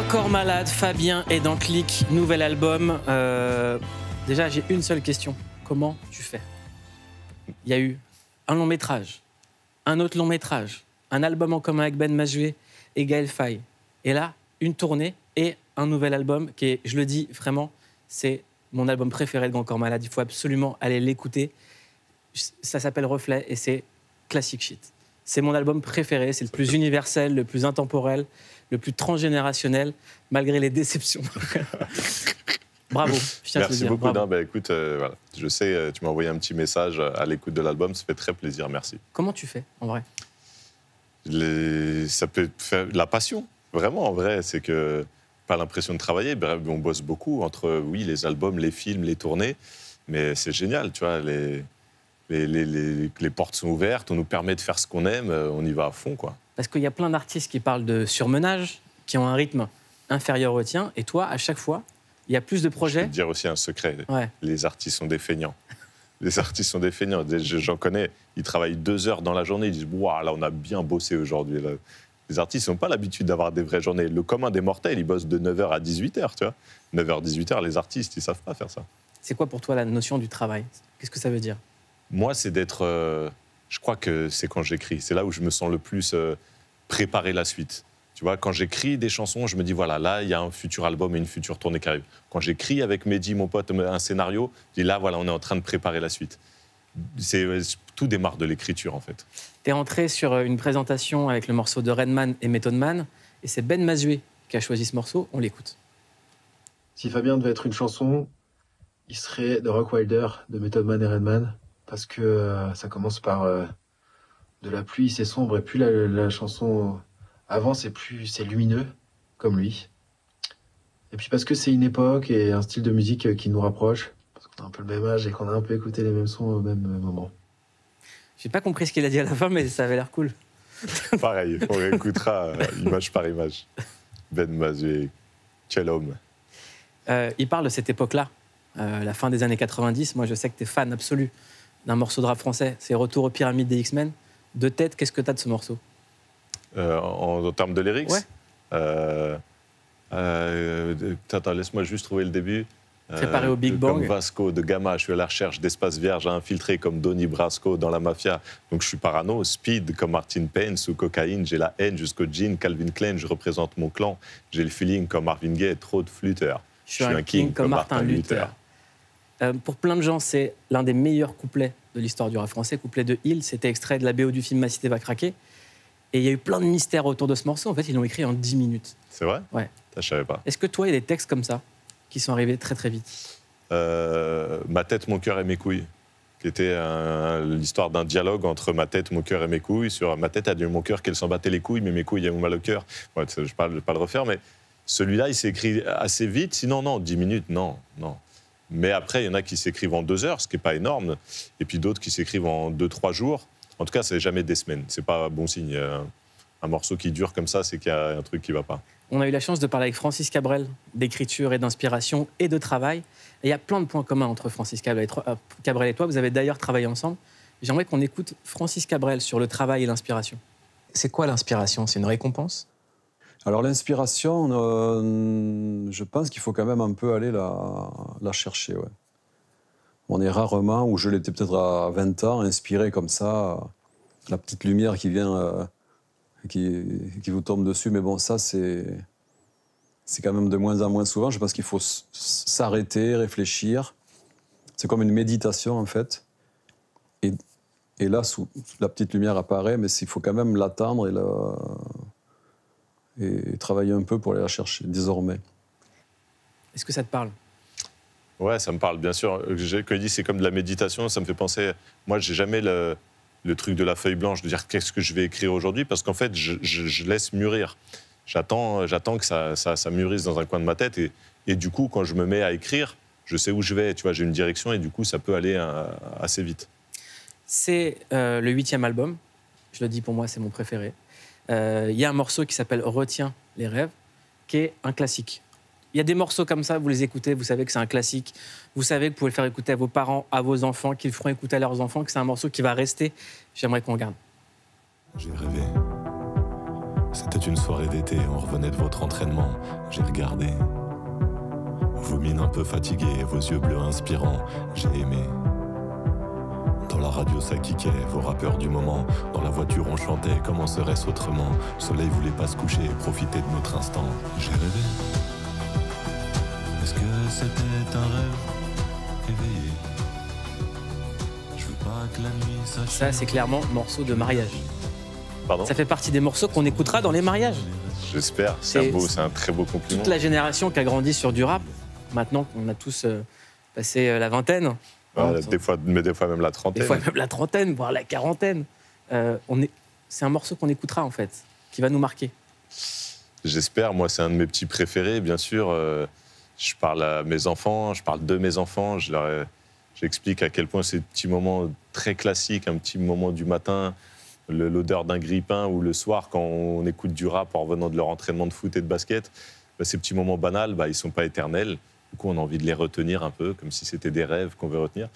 Corps Malade, Fabien est dans Click, nouvel album. Euh, déjà, j'ai une seule question. Comment tu fais? Il y a eu un long métrage, un autre long métrage, un album en commun avec Ben Majué et Gaël Faye. Et là, une tournée et un nouvel album qui est, je le dis vraiment, c'est mon album préféré de Grand Corps Malade. Il faut absolument aller l'écouter. Ça s'appelle Reflet et c'est classic shit. C'est mon album préféré, c'est le plus universel, le plus intemporel, le plus transgénérationnel, malgré les déceptions. Bravo, je tiens à te Merci dire. beaucoup. Non, bah, écoute, euh, voilà. je sais, euh, tu m'as envoyé un petit message à l'écoute de l'album, ça fait très plaisir, merci. Comment tu fais, en vrai? Les- Ça peut faire la passion, vraiment, en vrai, c'est que pas l'impression de travailler. On bosse beaucoup entre, oui, les albums, les films, les tournées, mais c'est génial, tu vois, les, les, les, les- les portes sont ouvertes, on nous permet de faire ce qu'on aime, euh, on y va à fond, quoi. Parce qu'il y a plein d'artistes qui parlent de surmenage, qui ont un rythme inférieur au tien, et toi, à chaque fois, il y a plus de Je projets. te dire aussi un secret. Ouais. Les artistes sont des feignants. Les artistes sont des feignants. Je- J'en connais, ils travaillent deux heures dans la journée, ils disent Waouh, là, on a bien bossé aujourd'hui. Les artistes n'ont pas l'habitude d'avoir des vraies journées. Le commun des mortels, ils bossent de 9h à 18h, tu vois. 9h, 18h, les artistes, ils savent pas faire ça. C'est quoi pour toi la notion du travail? Qu'est-ce que ça veut dire? Moi, c'est d'être. euh, je crois que c'est quand j'écris. C'est là où je me sens le plus euh, préparer la suite. Tu vois, quand j'écris des chansons, je me dis voilà, là, il y a un futur album et une future tournée qui arrive. Quand j'écris avec Mehdi, mon pote, un scénario, je dis là, voilà, on est en train de préparer la suite. C'est tout démarre de l'écriture en fait. Tu es rentré sur euh, une présentation avec le morceau de Redman et Method Man, et c'est Ben Mazué qui a choisi ce morceau. On l'écoute. Si Fabien devait être une chanson, il serait de Rock Wilder, de Method Man et Redman, parce que euh, ça commence par euh, de la pluie, c'est sombre, et plus la, la chanson avance, et plus c'est lumineux, comme lui. Et puis parce que c'est une époque et un style de musique euh, qui nous rapproche, parce qu'on a un peu le même âge et qu'on a un peu écouté les mêmes sons au même moment. J'ai pas compris ce qu'il a dit à la fin, mais ça avait l'air cool. Pareil, on réécoutera image par image. Ben Mazué, quel homme. Euh, il parle de cette époque-là, euh, la fin des années 90. Moi, je sais que tu es fan absolu d'un morceau de rap français. C'est Retour aux pyramides des X-Men. De tête, qu'est-ce que tu as de ce morceau Euh, en, en termes de lyrics Ouais. euh, euh, attends, laisse-moi juste trouver le début. Préparé au Big Comme Bang. Vasco de Gamma, je suis à la recherche d'espace vierge à infiltrer comme Donny Brasco dans la mafia. Donc je suis parano. Speed comme Martin Payne sous cocaïne. J'ai la haine jusqu'au jean. Calvin Klein, je représente mon clan. J'ai le feeling comme Marvin Gaye, trop de flûteurs. Je suis un king comme Martin Luther. Euh, pour plein de gens, c'est l'un des meilleurs couplets de l'histoire du rap français. Couplet de Hill, c'était extrait de la BO du film Ma cité va craquer. Et il y a eu plein de mystères autour de ce morceau. En fait, ils l'ont écrit en 10 minutes. C'est vrai? Ouais. Je savais pas. Est-ce que toi, il y a des textes comme ça qui sont arrivés très très vite? Euh, ma tête, mon cœur et mes couilles, qui était l'histoire d'un dialogue entre ma tête, mon cœur et mes couilles. Sur ma tête a dit mon cœur qu'elle s'en battait les couilles, mais mes couilles avaient mal au cœur. Ouais, je ne vais pas le refaire, mais celui-là, il s'est écrit assez vite. Sinon, non, 10 minutes, non, non. Mais après, il y en a qui s'écrivent en deux heures, ce qui n'est pas énorme, et puis d'autres qui s'écrivent en deux, trois jours. En tout cas, c'est jamais des semaines. C'est pas bon signe. Un morceau qui dure comme ça, c'est qu'il y a un truc qui va pas. On a eu la chance de parler avec Francis Cabrel d'écriture et d'inspiration et de travail. Et il y a plein de points communs entre Francis euh, Cabrel et toi. Vous avez d'ailleurs travaillé ensemble. J'aimerais qu'on écoute Francis Cabrel sur le travail et l'inspiration. C'est quoi l'inspiration? C'est une récompense? Alors l'inspiration, euh, je pense qu'il faut quand même un peu aller la, chercher. On est rarement, ou je l'étais peut-être à 20 ans, inspiré comme ça, la petite lumière qui vient, euh, qui, vous tombe dessus. Mais bon, ça, c'est, quand même de moins en moins souvent. Je pense qu'il faut s'arrêter, réfléchir. C'est comme une méditation, en fait. Et, là, la petite lumière apparaît, mais il faut quand même l'attendre et la et travailler un peu pour aller la chercher désormais. Est-ce que ça te parle? Ouais, ça me parle, bien sûr. Quand il dit c'est comme de la méditation, ça me fait penser. Moi, j'ai jamais le, le truc de la feuille blanche, de dire qu'est-ce que je vais écrire aujourd'hui, parce qu'en fait, je, je- je laisse mûrir. J'attends, j'attends que ça, ça, ça mûrisse dans un coin de ma tête, et, et du coup, quand je me mets à écrire, je sais où je vais. Tu vois, j'ai une direction, et du coup, ça peut aller euh, assez vite. C'est euh, le huitième album. Je le dis pour moi, c'est mon préféré. Euh, Il y a un morceau qui s'appelle Retiens les rêves, qui est un classique. Il y a des morceaux comme ça, vous les écoutez, vous savez que c'est un classique. Vous savez que vous pouvez le faire écouter à vos parents, à vos enfants, qu'ils feront écouter à leurs enfants, que c'est un morceau qui va rester. J'aimerais qu'on regarde. J'ai rêvé C'était une soirée d'été, on revenait de votre entraînement. J'ai regardé. Vos mines un peu fatiguées, vos yeux bleus inspirants, j'ai aimé. Dans la radio ça kickait, vos rappeurs du moment. Dans la voiture on chantait, comment serait-ce autrement? Le soleil voulait pas se coucher, profiter de notre instant. J'ai rêvé. Est-ce que c'était un rêve? Éveillé Je veux pas que la nuit s'achève. Ça, c'est clairement un morceau de mariage. Pardon? Ça fait partie des morceaux qu'on écoutera dans les mariages. J'espère, c'est un, C'est- beau- c'est un très beau compliment. Toute la génération qui a grandi sur du rap, maintenant qu'on a tous euh, passé euh, la vingtaine, Des fois, mais des fois même la des trentaine. fois même la trentaine, voire la quarantaine, euh, on est, c'est un morceau qu'on écoutera en fait, qui va nous marquer. J'espère, moi c'est un de mes petits préférés, bien sûr. Euh, je parle à mes enfants, je parle de mes enfants, je leur ai- j'explique à quel point ces petits moments très classiques, un petit moment du matin, le- l'odeur d'un grille-pain ou le soir quand on écoute du rap en revenant de leur entraînement de foot et de basket, bah, ces petits moments banals, bah, ils sont pas éternels. Du coup, on a envie de les retenir un peu, comme si c'était des rêves qu'on veut retenir.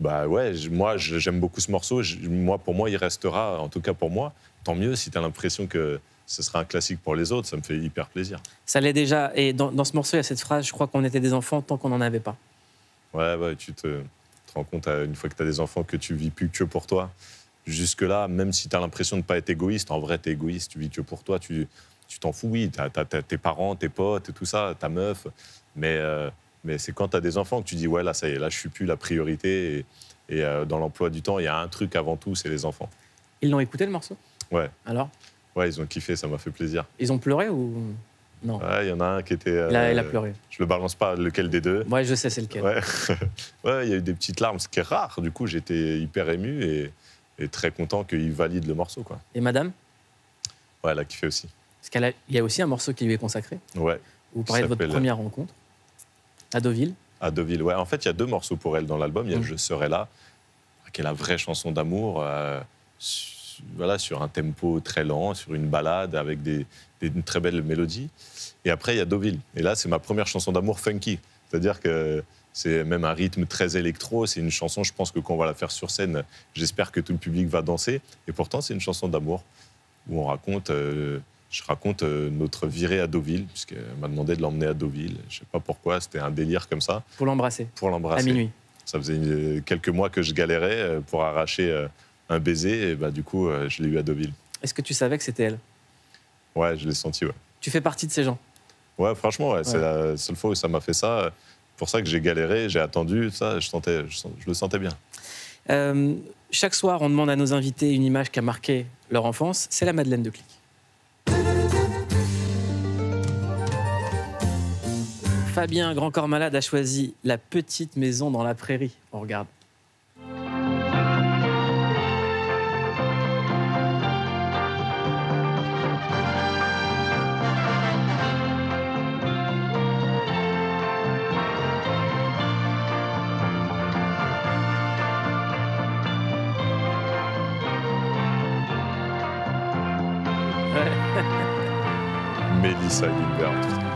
Bah ouais, moi j'aime beaucoup ce morceau. Moi, pour moi, il restera, en tout cas pour moi. Tant mieux si tu as l'impression que ce sera un classique pour les autres, ça me fait hyper plaisir. Ça l'est déjà. Et dans, dans ce morceau, il y a cette phrase Je crois qu'on était des enfants tant qu'on n'en avait pas. Ouais, ouais, tu te, te rends compte, euh, une fois que tu as des enfants, que tu vis plus que pour toi. Jusque-là, même si tu as l'impression de ne pas être égoïste, en vrai, tu es égoïste, tu vis que pour toi, tu tu t'en fous, oui, tu as, tes parents, tes potes tout ça, ta meuf, mais, euh, mais c'est quand tu as des enfants que tu dis, ouais, là, ça y est, là, je suis plus la priorité, et, et, euh, dans l'emploi du temps, il y a un truc avant tout, c'est les enfants. Ils l'ont écouté le morceau? Ouais. Alors? Ouais, ils ont kiffé, ça m'a fait plaisir. Ils ont pleuré ou? Non. Ouais, il y en a un qui était... Il, a, il a euh, pleuré. Je le balance pas, lequel des deux? Ouais, je sais c'est lequel. Ouais, ouais, il y a eu des petites larmes, ce qui est rare. Du coup, j'étais hyper ému et, et très content qu'il valide le morceau. Quoi. Et madame? Ouais, elle a kiffé aussi. Parce qu'il y a aussi un morceau qui lui est consacré. Ouais, Vous parlez de votre première rencontre à Deauville. à Deauville. Ouais, en fait, il y a deux morceaux pour elle dans l'album. Il y a Mm. Je serai là, qui est la vraie chanson d'amour, euh, voilà, sur un tempo très lent, sur une balade avec des, des- une très belle mélodie. Et après, il y a Deauville. Et là, c'est ma première chanson d'amour funky. C'est-à-dire que c'est même un rythme très électro. C'est une chanson, je pense que quand on va la faire sur scène, j'espère que tout le public va danser. Et pourtant, c'est une chanson d'amour où on raconte. euh, je raconte euh, notre virée à Deauville, puisqu'elle m'a demandé de l'emmener à Deauville. Je sais pas pourquoi, c'était un délire comme ça, Pour l'embrasser. pour À l'embrasser. minuit. Ça faisait euh, quelques mois que je galérais euh, pour arracher un baiser, et bah, du coup, je l'ai eu à Deauville. Est-ce que tu savais que c'était elle? Ouais, je l'ai senti, ouais. Tu fais partie de ces gens? Ouais, franchement, ouais, c'est la seule fois où ça m'a fait ça. Pour ça que j'ai galéré, j'ai attendu, ça, je, sentais, je, le sentais bien. Euh, chaque soir, on demande à nos invités une image qui a marqué leur enfance. C'est la Madeleine de Clic. Fabien, grand corps malade, a choisi la petite maison dans la prairie. On regarde. Mélissa Gilbert.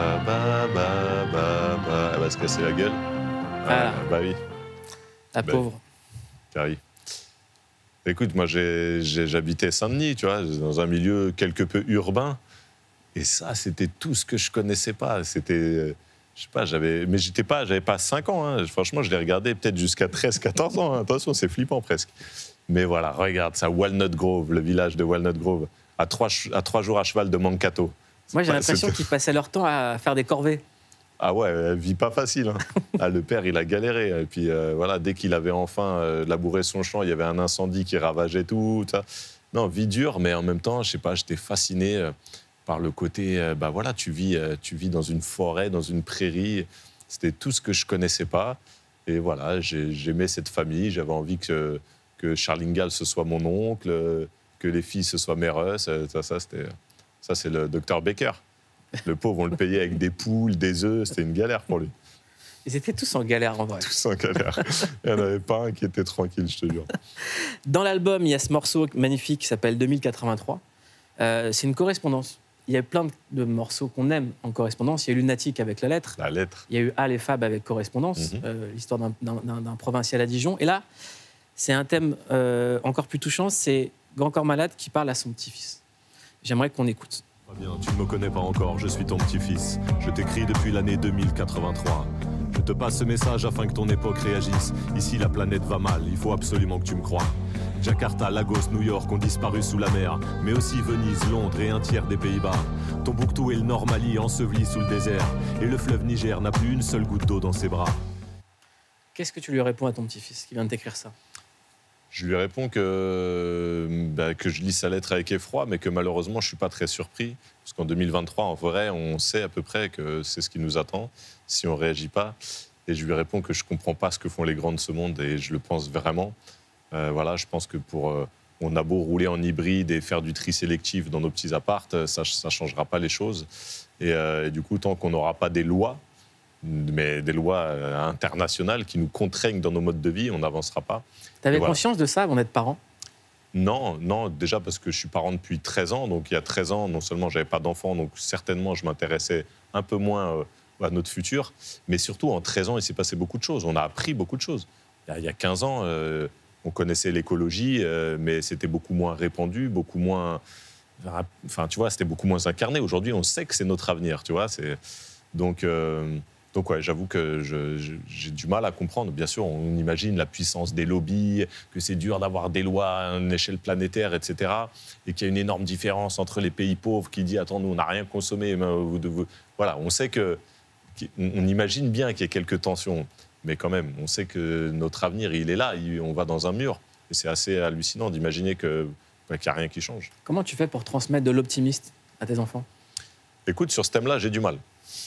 Ba, ba, ba, ba, ba. Elle va se casser la gueule. Ah, bah oui, La Ben, pauvre. Carrie. Écoute, moi, j'ai- j'ai- j'habitais Saint-Denis, tu vois, dans un milieu quelque peu urbain. Et ça, c'était tout ce que je connaissais pas. C'était, euh, je sais pas, j'avais, mais j'étais pas, j'avais pas 5 ans. hein. Franchement, je l'ai regardé peut-être jusqu'à 13, 14 ans. hein. Attention, c'est flippant presque. Mais voilà, regarde ça, Walnut Grove, le village de Walnut Grove, à trois, à trois jours à cheval de Mankato. Moi, j'ai l'impression qu'ils passaient leur temps à faire des corvées. Ah ouais, elle vit pas facile. hein. Ah, le père, il a galéré. Et puis euh, voilà, dès qu'il avait enfin euh, labouré son champ, il y avait un incendie qui ravageait tout. ça. Non, vie dure, mais en même temps, je sais pas, j'étais fasciné euh, par le côté. euh, bah voilà, tu vis, euh, tu vis dans une forêt, dans une prairie. C'était tout ce que je connaissais pas. Et voilà, j'ai- j'aimais cette famille. J'avais envie que que Charlingal ce soit mon oncle, euh, que les filles ce soit mes russes. Euh, Ça, ça c'était, ça c'est le docteur Baker. Le pauvre, on le payait avec des poules, des œufs. C'était une galère pour lui. Ils étaient tous en galère en vrai. Tous en galère. Il n'y en avait pas un qui était tranquille, je te jure. Dans l'album, il y a ce morceau magnifique qui s'appelle 2083. Euh, c'est une correspondance. Il y a plein de- morceaux qu'on aime en correspondance. Il y a Lunatic avec la lettre. La lettre. Il y a eu Al et Fab avec correspondance, Mhm. euh, l'histoire d'un provincial à Dijon. Et là, c'est un thème euh, encore plus touchant. C'est Grand Corps Malade qui parle à son petit-fils. J'aimerais qu'on écoute. Bien, tu ne me connais pas encore, je suis ton petit-fils. Je t'écris depuis l'année 2083. Je te passe ce message afin que ton époque réagisse. Ici, la planète va mal, il faut absolument que tu me crois. Jakarta, Lagos, New York ont disparu sous la mer, mais aussi Venise, Londres et un tiers des Pays-Bas. Tombouctou et le Nord Mali ensevelis sous le désert, et le fleuve Niger n'a plus une seule goutte d'eau dans ses bras. Qu'est-ce que tu lui réponds à ton petit-fils qui vient de t'écrire ça? Je lui réponds que, bah, que je lis sa lettre avec effroi, mais que malheureusement, je suis pas très surpris. Parce qu'en 2023, en vrai, on sait à peu près que c'est ce qui nous attend si on réagit pas. Et je lui réponds que je comprends pas ce que font les grands de ce monde, et je le pense vraiment. Euh, voilà, je pense que pour. euh, on a beau rouler en hybride et faire du tri sélectif dans nos petits appartes, ça ne changera pas les choses. Et, euh, et du coup, tant qu'on n'aura pas des lois, mais des lois euh, internationales qui nous contraignent dans nos modes de vie, on n'avancera pas. Tu avais voilà. conscience de ça avant d'être parent? Non, non, déjà parce que je suis parent depuis 13 ans. Donc il y a 13 ans, non seulement j'avais pas d'enfant, donc certainement je m'intéressais un peu moins euh, à notre futur, mais surtout en 13 ans, il s'est passé beaucoup de choses. On a appris beaucoup de choses. Il y a, il y a 15 ans, euh, on connaissait l'écologie, euh, mais c'était beaucoup moins répandu, beaucoup moins. Enfin, tu vois, c'était beaucoup moins incarné. Aujourd'hui, on sait que c'est notre avenir, tu vois. Donc. euh, donc ouais, j'avoue que j'ai du mal à comprendre. Bien sûr, on imagine la puissance des lobbies, que c'est dur d'avoir des lois à une échelle planétaire, etc. Et qu'il y a une énorme différence entre les pays pauvres qui dit attends nous on n'a rien consommé, mais vous, vous- voilà, on sait que on imagine bien qu'il y a quelques tensions, mais quand même, on sait que notre avenir il est là, on va dans un mur. Et c'est assez hallucinant d'imaginer que bah, qu'il n'y a rien qui change. Comment tu fais pour transmettre de l'optimiste à tes enfants? Écoute, sur ce thème-là, j'ai du mal.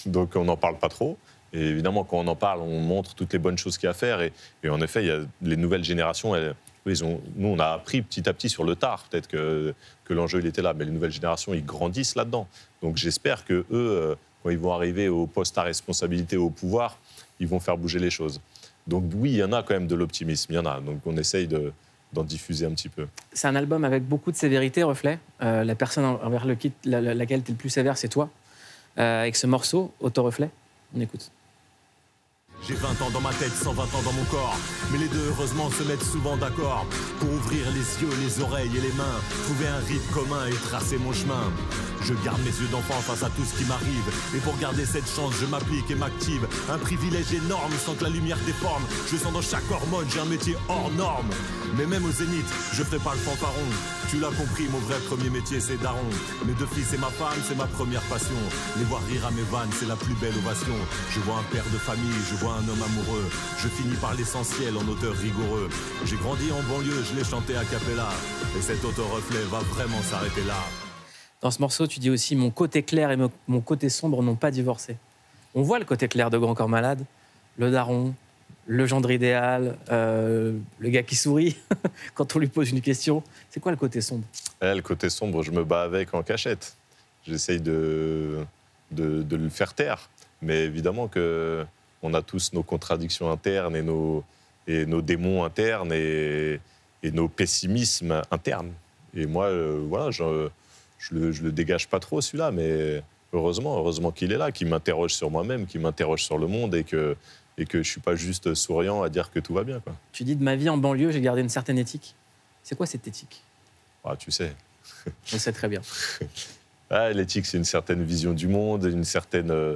Donc on n'en parle pas trop. Et évidemment, quand on en parle, on montre toutes les bonnes choses qu'il y a à faire. Et, en effet, il y a les nouvelles générations, nous, on a appris petit à petit sur le tard, peut-être que, l'enjeu, il était là. Mais les nouvelles générations, ils grandissent là-dedans. Donc j'espère que eux, euh, quand ils vont arriver au poste à responsabilité, au pouvoir, ils vont faire bouger les choses. Donc oui, il y en a quand même de l'optimisme, il y en a. Donc on essaye de- d'en diffuser un petit peu. C'est un album avec beaucoup de sévérité, Reflet. Euh, la personne envers laquelle tu es le plus sévère, c'est toi. Euh, avec ce morceau, Auto-Reflet, on écoute. J'ai 20 ans dans ma tête, 120 ans dans mon corps. Mais les deux, heureusement, se mettent souvent d'accord pour ouvrir les yeux, les oreilles et les mains, trouver un rythme commun et tracer mon chemin. Je garde mes yeux d'enfant face à tout ce qui m'arrive. Et pour garder cette chance, je m'applique et m'active. Un privilège énorme sans que la lumière déforme. Je sens dans chaque hormone, j'ai un métier hors norme. Mais même au zénith, je ferai pas le fanfaron. Tu l'as compris, mon vrai premier métier, c'est daron. Mes deux fils et ma femme, c'est ma première passion. Les voir rire à mes vannes, c'est la plus belle ovation. Je vois un père de famille, je vois un homme amoureux. Je finis par l'essentiel en auteur rigoureux. J'ai grandi en banlieue, je l'ai chanté à cappella. Et cet auto-reflet va vraiment s'arrêter là. Dans ce morceau, tu dis aussi Mon côté clair et mo- mon côté sombre n'ont pas divorcé. On voit le côté clair de Grand Corps Malade, le daron, le gendre idéal, euh, le gars qui sourit quand on lui pose une question. C'est quoi le côté sombre? Eh, le côté sombre, je me bats avec en cachette. J'essaye de, de, de le faire taire. Mais évidemment que on a tous nos contradictions internes et nos, et nos démons internes et, et nos pessimismes internes. Et moi, euh, voilà, je, je, le, je le dégage pas trop celui-là, mais heureusement, heureusement qu'il est là, qu'il m'interroge sur moi-même, qu'il m'interroge sur le monde et que, et que je suis pas juste souriant à dire que tout va bien. Quoi. Tu dis de ma vie en banlieue, j'ai gardé une certaine éthique. C'est quoi cette éthique? Ah, tu sais. On le sait très bien. Ah, L'éthique, c'est une certaine vision du monde, une certaine euh,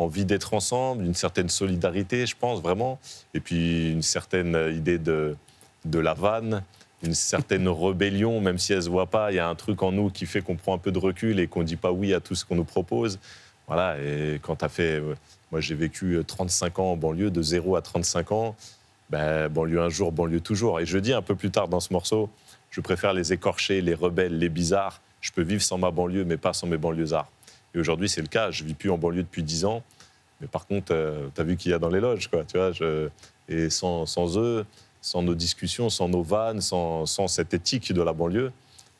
envie d'être ensemble, une certaine solidarité, je pense, vraiment. Et puis une certaine euh, idée de, de la vanne, une certaine rébellion, même si elle ne se voit pas. Il y a un truc en nous qui fait qu'on prend un peu de recul et qu'on ne dit pas oui à tout ce qu'on nous propose. Voilà, et quand tu as fait. euh, Moi, j'ai vécu euh, 35 ans en banlieue, de 0 à 35 ans. Ben, banlieue un jour, banlieue toujours. Et je dis un peu plus tard dans ce morceau, je préfère les écorchés, les rebelles, les bizarres. Je peux vivre sans ma banlieue, mais pas sans mes banlieusards. Et aujourd'hui, c'est le cas. Je vis plus en banlieue depuis 10 ans. Mais par contre, tu as vu qu'il y a dans les loges, quoi. Tu vois, je- Et sans, sans eux, sans nos discussions, sans nos vannes, sans, sans cette éthique de la banlieue,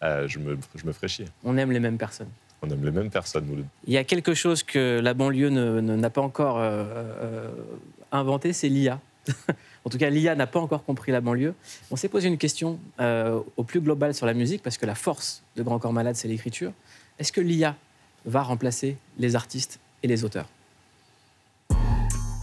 euh, je, me, je me ferais chier. On aime les mêmes personnes. On aime les mêmes personnes, Mouloud. Il y a quelque chose que la banlieue ne- ne- n'a pas encore euh, euh, inventé, c'est l'IA. en tout cas, l'IA n'a pas encore compris la banlieue. On s'est posé une question euh, au plus global sur la musique, parce que la force de Grand Corps Malade, c'est l'écriture. Est-ce que l'IA va remplacer les artistes et les auteurs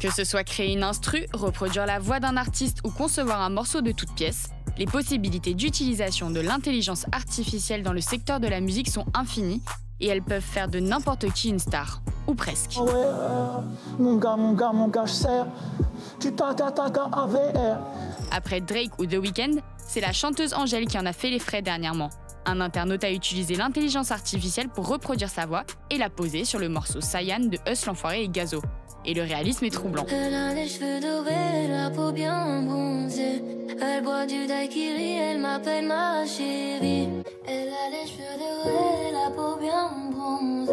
Que ce soit créer une instru, reproduire la voix d'un artiste ou concevoir un morceau de toute pièce, les possibilités d'utilisation de l'intelligence artificielle dans le secteur de la musique sont infinies et elles peuvent faire de n'importe qui une star, ou presque. Ouais, euh, mon gars, mon gars, mon gars, je sers. Tu t'attaques à VR. Après Drake ou The Weeknd, c'est la chanteuse Angèle qui en a fait les frais dernièrement. Un internaute a utilisé l'intelligence artificielle pour reproduire sa voix et la poser sur le morceau Cyan de Us l'Enfoiré et Gazo. Et le réalisme est troublant. Elle a les cheveux dorés, la peau bien bronzée. Elle boit du daiquiri, elle m'appelle ma chérie. Elle a les cheveux dorés, la peau bien bronzée.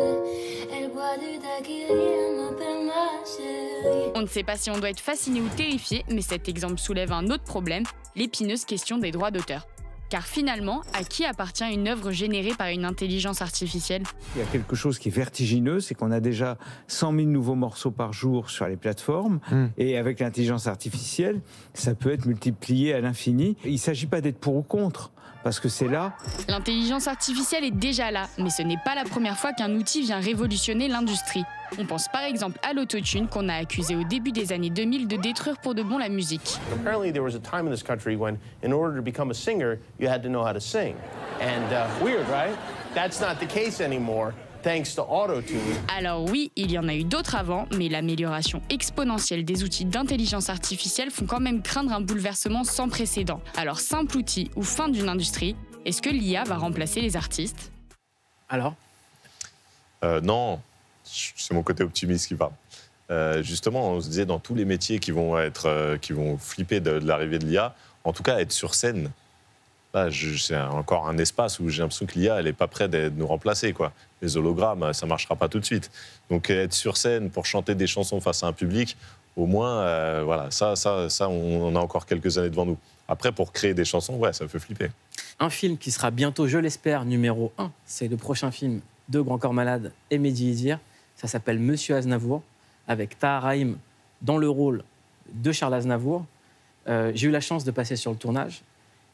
Elle boit du daiquiri, elle m'appelle ma chérie. On ne sait pas si on doit être fasciné ou terrifié, mais cet exemple soulève un autre problème, l'épineuse question des droits d'auteur. Car finalement, à qui appartient une œuvre générée par une intelligence artificielle? Il y a quelque chose qui est vertigineux, c'est qu'on a déjà 100 000 nouveaux morceaux par jour sur les plateformes, et avec l'intelligence artificielle, ça peut être multiplié à l'infini. Il ne s'agit pas d'être pour ou contre, parce que c'est là. L'intelligence artificielle est déjà là, mais ce n'est pas la première fois qu'un outil vient révolutionner l'industrie. On pense par exemple à l'autotune qu'on a accusé au début des années 2000 de détruire pour de bon la musique. Apparently, there was a time in this country when, in order to become a singer, you had to know how to sing. And uh, weird, right? That's not the case anymore. Alors oui, il y en a eu d'autres avant, mais l'amélioration exponentielle des outils d'intelligence artificielle font quand même craindre un bouleversement sans précédent. Alors simple outil ou fin d'une industrie, est-ce que l'IA va remplacer les artistes? Alors? Euh, non, c'est mon côté optimiste qui parle. Euh, justement, on se disait dans tous les métiers qui vont être, euh, qui vont flipper de, de l'arrivée de l'IA, en tout cas être sur scène. C'est encore un espace où j'ai l'impression que l'IA, elle n'est pas prête de nous remplacer. Quoi. Les hologrammes, ça marchera pas tout de suite. Donc être sur scène pour chanter des chansons face à un public, au moins, euh, voilà, ça, ça, ça, on, a encore quelques années devant nous. Après, pour créer des chansons, ouais, ça me fait flipper. Un film qui sera bientôt, je l'espère, numéro 1. C'est le prochain film de Grand Corps Malade et Mehdi Idir. Ça s'appelle Monsieur Aznavour, avec Tahar Rahim dans le rôle de Charles Aznavour. Euh, J'ai eu la chance de passer sur le tournage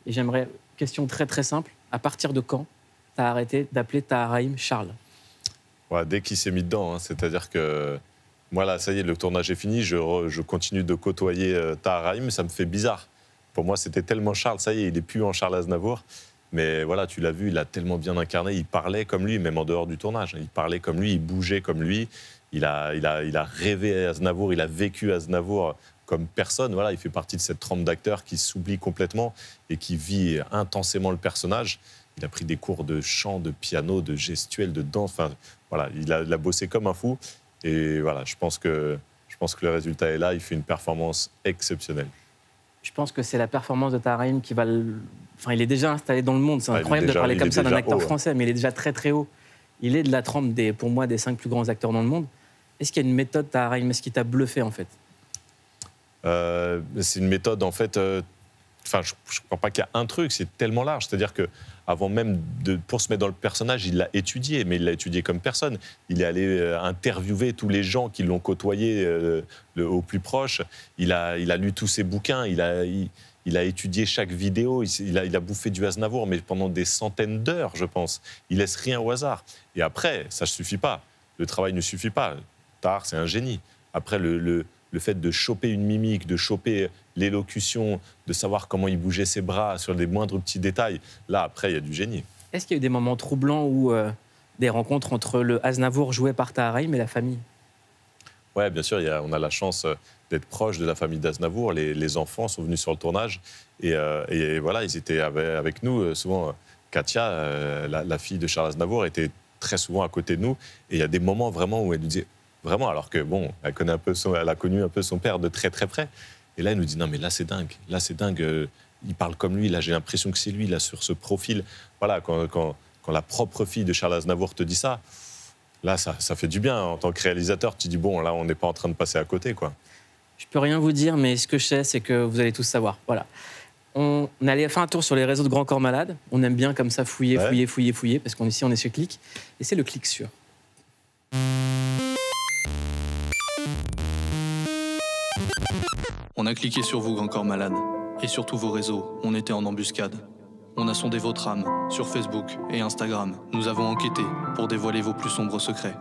et j'aimerais, question très très simple, à partir de quand t'as arrêté d'appeler Tahar Rahim Charles dès qu'il s'est mis dedans, hein, c'est-à-dire que moi là, ça y est, le tournage est fini, je, continue de côtoyer euh, ça me fait bizarre. Pour moi, c'était tellement Charles, ça y est, il est plus en Charles Aznavour. Mais voilà, tu l'as vu, il a tellement bien incarné, il parlait comme lui, même en dehors du tournage. Il parlait comme lui, il bougeait comme lui, il a, il a, il a rêvé Aznavour, il a vécu Aznavour comme personne. Voilà, il fait partie de cette trempe d'acteurs qui s'oublie complètement et qui vit intensément le personnage. Il a pris des cours de chant, de piano, de gestuelle, de danse. Enfin, voilà, il a, il a bossé comme un fou. Et voilà, je pense que, je pense que le résultat est là. Il fait une performance exceptionnelle. Je pense que c'est la performance de Tahar Rahim qui va le... Enfin, il est déjà installé dans le monde. C'est incroyable déjà- de parler comme ça d'un acteur haut, ouais. français, mais il est déjà très très haut. Il est de la trempe, des, pour moi, des cinq plus grands acteurs dans le monde. Est-ce qu'il y a une méthode, Tahar Rahim Est-ce qui t'a bluffé, en fait? Euh, c'est une méthode, en fait. euh, Enfin, je ne crois pas qu'il y a un truc, c'est tellement large. C'est-à-dire que avant même de, pour se mettre dans le personnage, il l'a étudié, mais il l'a étudié comme personne. Il est allé euh, interviewer tous les gens qui l'ont côtoyé au plus proche. Il a, lu tous ses bouquins. Il a, étudié chaque vidéo. Il, a, bouffé du Aznavour, mais pendant des centaines d'heures, je pense. Il laisse rien au hasard. Et après, ça ne suffit pas. Le travail ne suffit pas. Tahar, c'est un génie. Après, le, le fait de choper une mimique, de choper l'élocution, de savoir comment il bougeait ses bras sur les moindres petits détails, là, après, il y a du génie. Est-ce qu'il y a eu des moments troublants où euh, des rencontres entre le Aznavour joué par Tahar Rahim et la famille? Ouais, bien sûr, il y a- on a la chance euh, d'être proche de la famille d'Aznavour. Les, les enfants sont venus sur le tournage et, euh, et voilà, ils étaient avec, avec nous. Souvent, Katia, euh, la, la fille de Charles Aznavour, était très souvent à côté de nous. Et il y a des moments vraiment où elle nous disait vraiment, alors que bon, elle connaît un peu son, elle a connu un peu son père de très très près. Et là, elle nous dit non, mais là c'est dingue, là c'est dingue. euh, Il parle comme lui. Là, j'ai l'impression que c'est lui là sur ce profil. Voilà, quand, quand, quand la propre fille de Charles Aznavour te dit ça. Là, ça, ça fait du bien. En tant que réalisateur, tu dis, bon, là, on n'est pas en train de passer à côté, quoi. Je peux rien vous dire, mais ce que je sais, c'est que vous allez tous savoir. Voilà. On allait faire un tour sur les réseaux de Grand Corps Malade. On aime bien comme ça fouiller, Ouais. fouiller, fouiller, fouiller, parce qu'on ici on est chez Click. Et c'est le clic sur. A cliqué sur vous, Corps Malade. Et sur tous vos réseaux, on était en embuscade. On a sondé votre âme sur Facebook et Instagram. Nous avons enquêté pour dévoiler vos plus sombres secrets.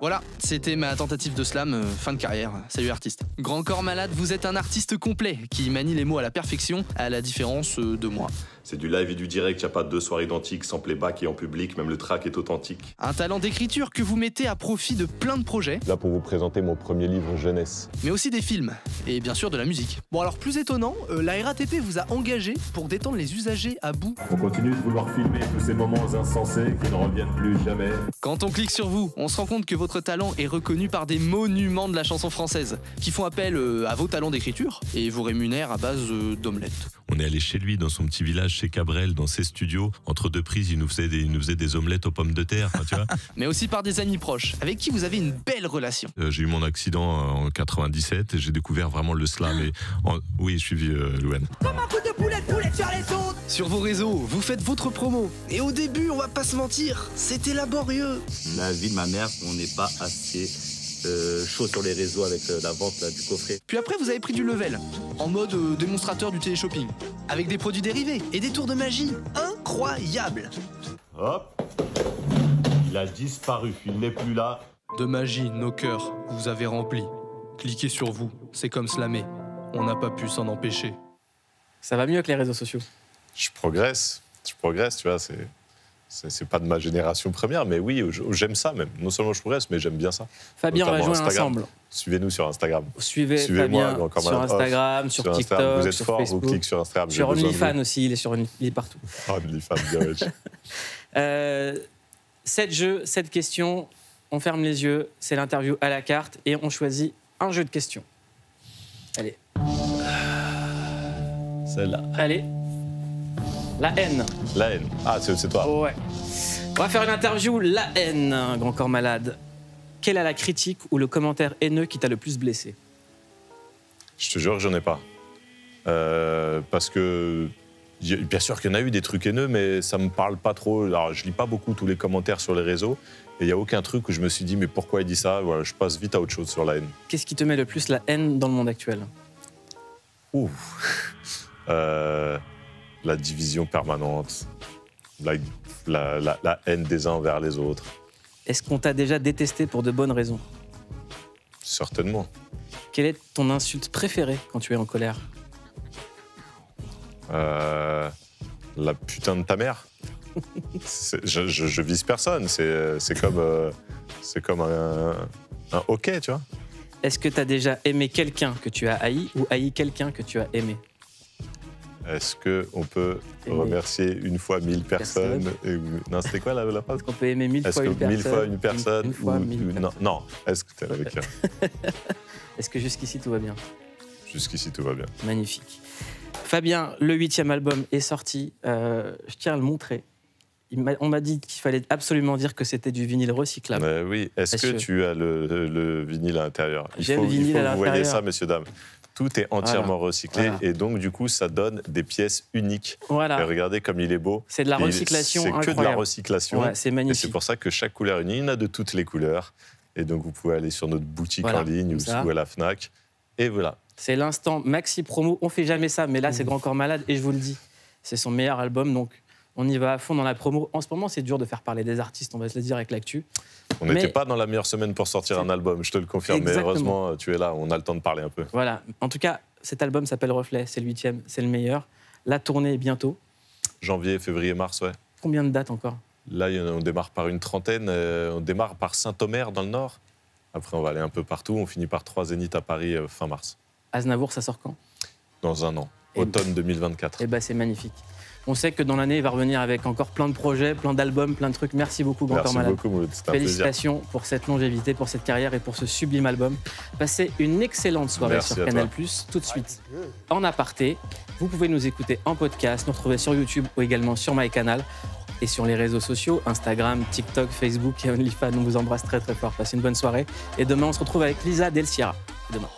Voilà, c'était ma tentative de slam, euh, fin de carrière. Salut artiste. Grand corps malade, vous êtes un artiste complet qui manie les mots à la perfection, à la différence euh, de moi. C'est du live et du direct, y a pas de deux soirs identiques, sans playback et en public, même le track est authentique. Un talent d'écriture que vous mettez à profit de plein de projets, Là pour vous présenter mon premier livre jeunesse. mais aussi des films, et bien sûr de la musique. Bon alors plus étonnant, euh, la RATP vous a engagé pour détendre les usagers à bout. On continue de vouloir filmer tous ces moments insensés qui ne reviennent plus jamais. Quand on clique sur vous, on se rend compte que votre talent est reconnu par des monuments de la chanson française, qui font appel euh, à vos talents d'écriture et vous rémunèrent à base euh, d'omelettes. On est allé chez lui, dans son petit village, chez Cabrel, dans ses studios. Entre deux prises, il nous faisait des, il nous faisait des omelettes aux pommes de terre, tu vois. Mais aussi par des amis proches, avec qui vous avez une belle relation. Euh, j'ai eu mon accident en 97 et j'ai découvert vraiment le slam. Et en- Oui, je suis vieux, euh, Louane. Sur vos réseaux, vous faites votre promo. Et au début, on va pas se mentir, c'était laborieux. La vie de ma mère, on n'est pas assez euh, chaud sur les réseaux avec euh, la vente là, du coffret. Puis après, vous avez pris du level, en mode euh, démonstrateur du téléshopping, avec des produits dérivés et des tours de magie incroyables. Hop Il a disparu, il n'est plus là. De magie, nos cœurs, vous avez rempli. Cliquez sur vous, c'est comme slammer. On n'a pas pu s'en empêcher. Ça va mieux que les réseaux sociaux. Je progresse, je progresse, tu vois, c'est... C'est pas de ma génération première, mais oui, j'aime ça même. Non seulement je progresse, mais j'aime bien ça. Fabien, on va jouer Instagram. ensemble. Suivez-nous sur Instagram. Suivez Suivez-moi, Fabien encore sur. Instagram, sur, Sur TikTok, Instagram, vous êtes sur fort, Facebook. vous cliquez sur Instagram. Sur OnlyFans aussi, il est sur Only- il est partout. OnlyFans, bien. Euh, sept jeux, sept questions. On ferme les yeux. C'est l'interview à la carte et on choisit un jeu de questions. Allez. Celle-là. Allez. La haine. La haine. Ah, c'est toi. Ouais. On va faire une interview. La haine, grand corps malade. Quelle est la critique ou le commentaire haineux qui t'a le plus blessé? Je te jure que j'en ai pas. Euh, parce que, bien sûr qu'il y en a eu des trucs haineux, mais ça me parle pas trop. Alors, je lis pas beaucoup tous les commentaires sur les réseaux. Et il n'y a aucun truc où je me suis dit, mais pourquoi il dit ça? Voilà, Je passe vite à autre chose sur la haine. Qu'est-ce qui te met le plus la haine dans le monde actuel? Ouh. Euh, la division permanente, la, la- la- la haine des uns envers les autres, Est-ce qu'on t'a déjà détesté pour de bonnes raisons? Certainement. Quelle est ton insulte préférée quand tu es en colère? Euh, la putain de ta mère. Je, je- je vise personne. C'est c'est comme, euh, c'est comme un, un hockey, tu vois. Est-ce que tu as déjà aimé quelqu'un que tu as haï ou haï quelqu'un que tu as aimé? Est-ce qu'on peut remercier une fois mille personnes et- Non, c'était quoi la, la phrase On peut aimer mille Est-ce fois une personne mille fois une personne Une, fois ou- mille ou- Non, non. Est-ce que t'es avec Est-ce que jusqu'ici tout va bien Jusqu'ici, tout va bien. Magnifique. Fabien, le huitième album est sorti. Euh, je tiens à le montrer. On m'a dit qu'il fallait absolument dire que c'était du vinyle recyclable. Euh, oui. Est-ce que tu as le, le- le vinyle à l'intérieur? Il J'ai faut, le vinyle à que vous voyez l'intérieur. ça, messieurs, dames. Tout est entièrement Voilà. recyclé Voilà. et donc, du coup, ça donne des pièces uniques. Voilà. Et regardez comme il est beau. C'est de la recyclation C'est que de la recyclation. Ouais, c'est magnifique. c'est pour ça que chaque couleur unie. Il y en a de toutes les couleurs. Et donc, vous pouvez aller sur notre boutique Voilà, en ligne ou à la FNAC. Et voilà. C'est l'instant maxi promo. On fait jamais ça, mais là, c'est Grand Corps Malade et je vous le dis, c'est son meilleur album. Donc, on y va à fond dans la promo. En ce moment, c'est dur de faire parler des artistes, on va se le dire avec l'actu. On n'était pas dans la meilleure semaine pour sortir un album, je te le confirme. Mais heureusement, tu es là. On a le temps de parler un peu. Voilà. En tout cas, cet album s'appelle Reflet. C'est le huitième, c'est le meilleur. La tournée est bientôt. Janvier, février, mars, ouais. Combien de dates encore? Là, on démarre par une trentaine. euh, on démarre par Saint-Omer dans le nord. Après, on va aller un peu partout. On finit par trois zéniths à Paris euh, fin mars, Aznavour, ça sort quand? Dans un an, Et- automne 2024. Eh ben, c'est magnifique. On sait que dans l'année, il va revenir avec encore plein de projets, plein d'albums, plein de trucs. Merci beaucoup, Grand Corps Merci Malade. beaucoup, plaisir. Félicitations pour cette longévité, pour cette carrière et pour ce sublime album. Passez une excellente soirée Merci sur Canal+, toi. tout de suite en aparté. Vous pouvez nous écouter en podcast, nous retrouver sur YouTube ou également sur MyCanal et sur les réseaux sociaux, Instagram, TikTok, Facebook et OnlyFans. On vous embrasse très très fort. Passez une bonne soirée. Et demain, on se retrouve avec Lisa Del Sierra. Demain.